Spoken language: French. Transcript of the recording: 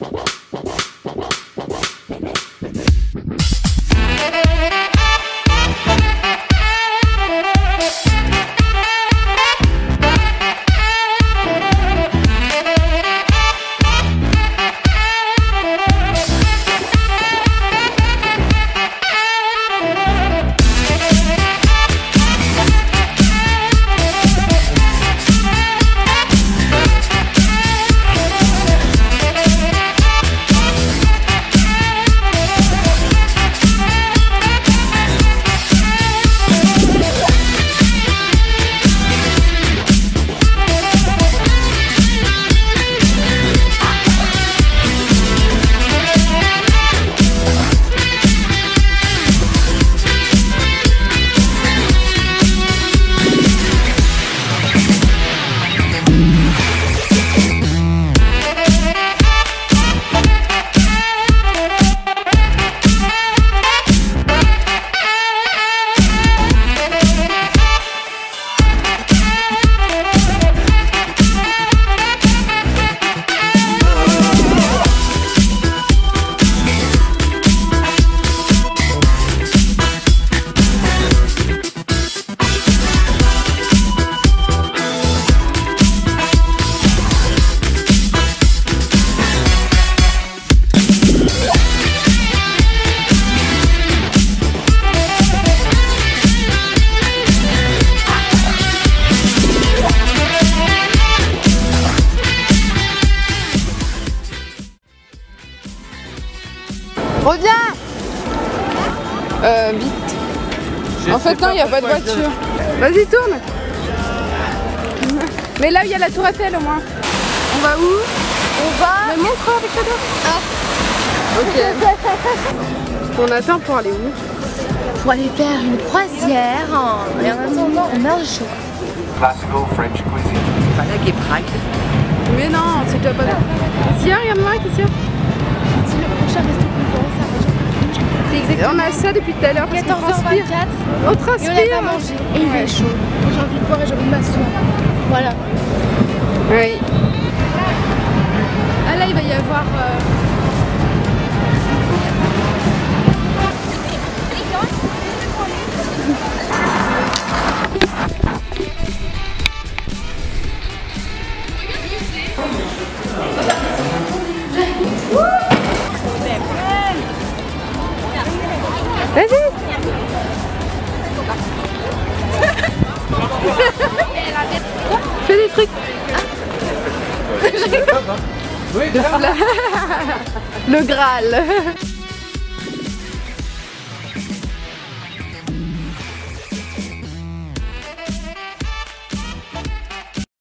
Wow. Reviens Euh, vite. En fait, non, il n'y a pas de voiture. Vas-y, tourne. Mais là il y a la tour Eiffel au moins. On va où? On va. Me montre avec ta doigt. Ok. On attend pour aller où? Pour aller faire une croisière. Et en attendant, on a chaud. Classical French cuisine. Voilà qui est Prague. Mais non, c'est déjà pas là. Qu'est-ce regarde-moi, qu'est-ce qu'il y a C'est le prochain resto exactement On a ça depuis tout à l'heure parce qu'on transpire. 14h24. On Et on transpire. pas mangé. Et il est chaud. J'ai envie de boire et j'ai envie de m'asseoir. Voilà. Oui. Ah là, il va y avoir. euh, Vas-y. Fais des trucs. Le Graal.